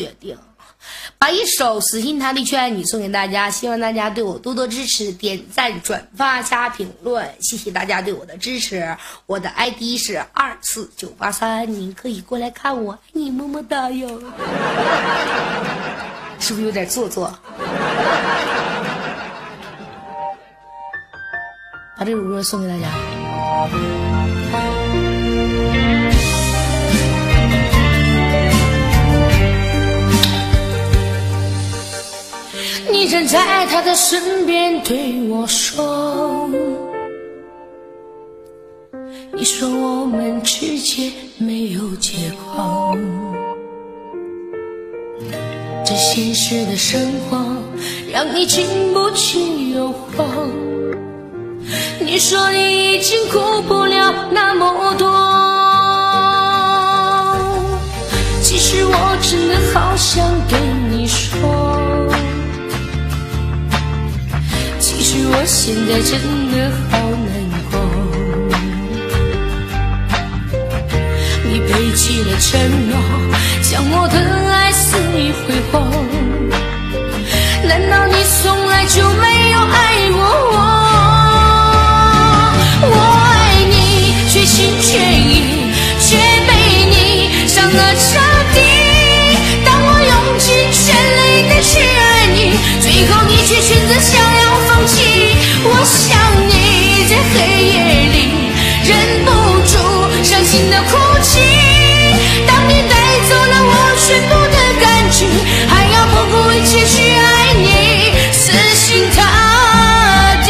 决定。把一首《死心塌地去爱你》送给大家，希望大家对我多多支持，点赞、转发、加评论，谢谢大家对我的支持。我的 ID 是二四九八三，您可以过来看我，你么么哒哟。是不是有点做作？把这首歌送给大家。在他的身边对我说：“你说我们之间没有结果，这现实的生活让你经不起诱惑。你说你已经顾不了那么多，其实我真的好想对你说。”我现在真的好难过，你背弃了承诺，将我的爱肆意挥霍。难道你从来就没有爱过我？我爱你，全心全意，却被你伤得彻底。当我用尽全力的去爱你，最后你却选择想要放弃。我想你在黑夜里忍不住伤心的哭泣。当你带走了我全部的感情，还要不顾一切去爱你，死心塌地。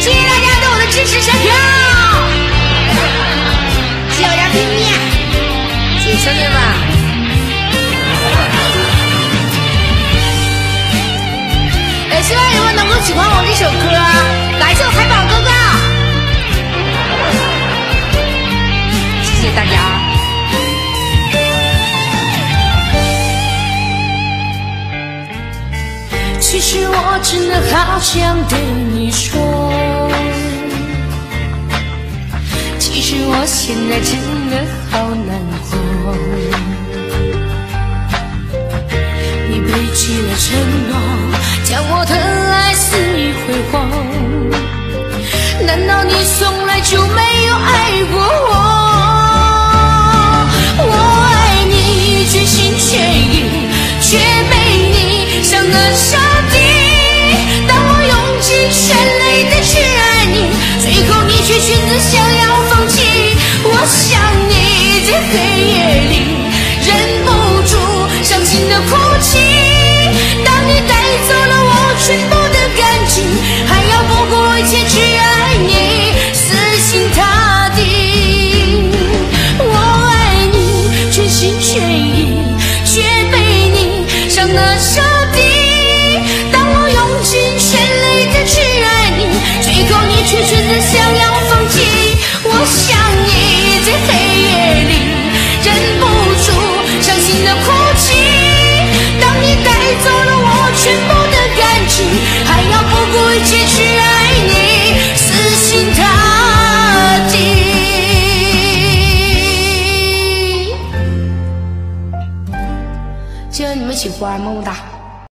谢谢大家对我的支持，神票，谢谢大家拼命，谢谢兄弟们。喜欢我这首歌，感谢我海宝哥哥，谢谢大家。其实我真的好想对你说，其实我现在真的好难过，喜欢，么么哒。